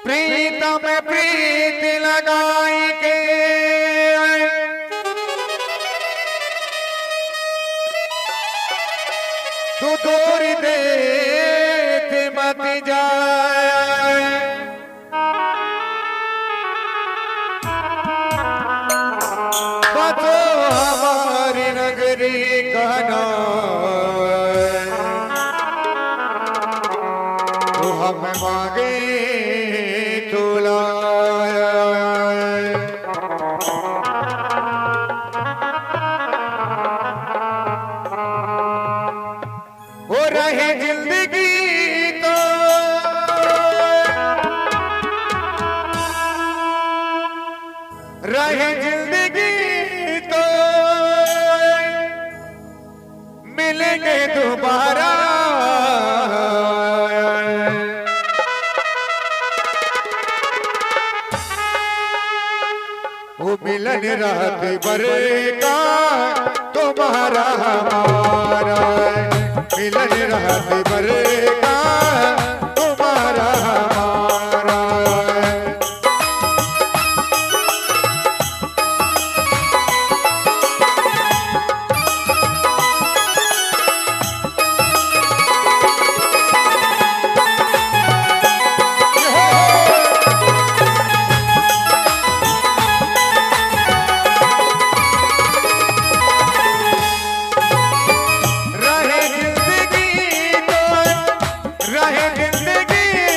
सीता में प्रीत लगाई के। तू दूर देख मत जाए। नाम तो हम मांगे मिलेंगे दोबारा। मिलन रात भरे का तुम्हारा हमारा जिंदगी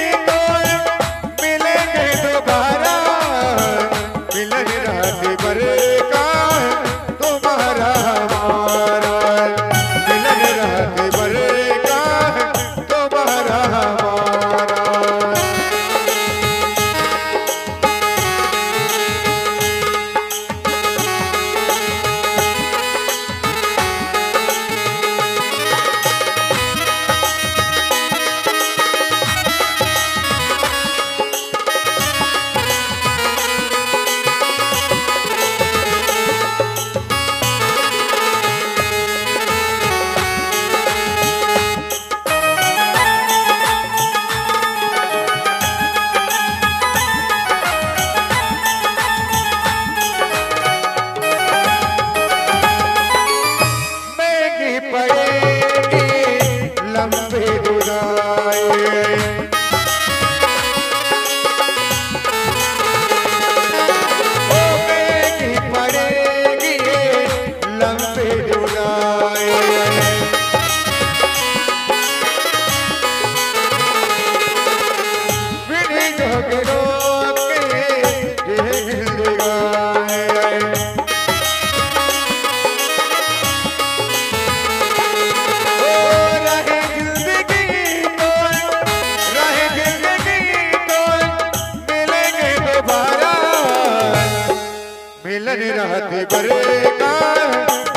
मिलन रहते बरे का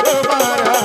दोबारा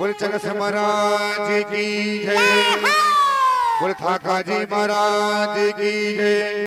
बोल चरस महाराज की जय। बोल ठाका जी महाराज की जय।